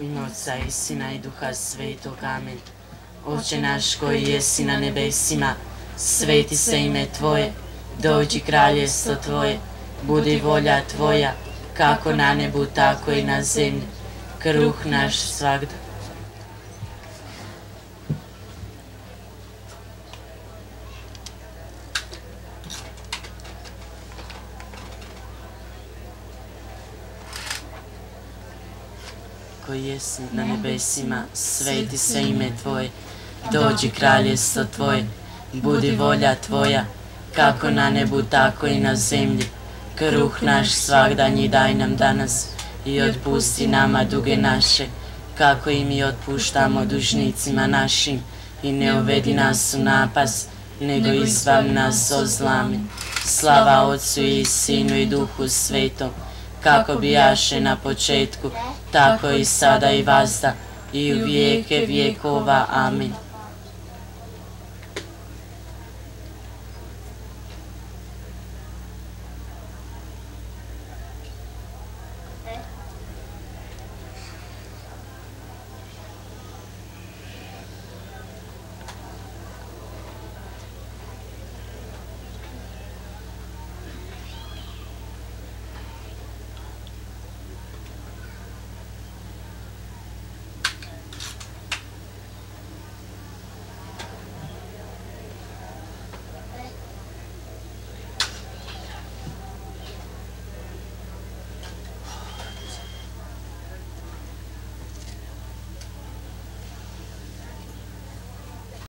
Ime Otca i Sina i Duha Svetog. Amen. Oče naš koji jesi na nebesima, sveti se ime Tvoje, dođi kraljestvo Tvoje, budi volja Tvoja, kako na nebu, tako i na zemlji. Kruh naš svakda. Koji jesi na nebesima, sveti se ime Tvoje, dođi kraljestvo Tvoje, budi volja Tvoja, kako na nebu, tako i na zemlji. Kruh naš svakdanji daj nam danas i otpusti nama duge naše, kako i mi otpuštamo dužnicima našim i ne uvedi nas u napas, nego izbav nas od zlami. Slava Otcu i Sinu i Duhu Svetom, kako bijaše na početku, tako i sada i vazda, i u vijeke vijekova. Amin.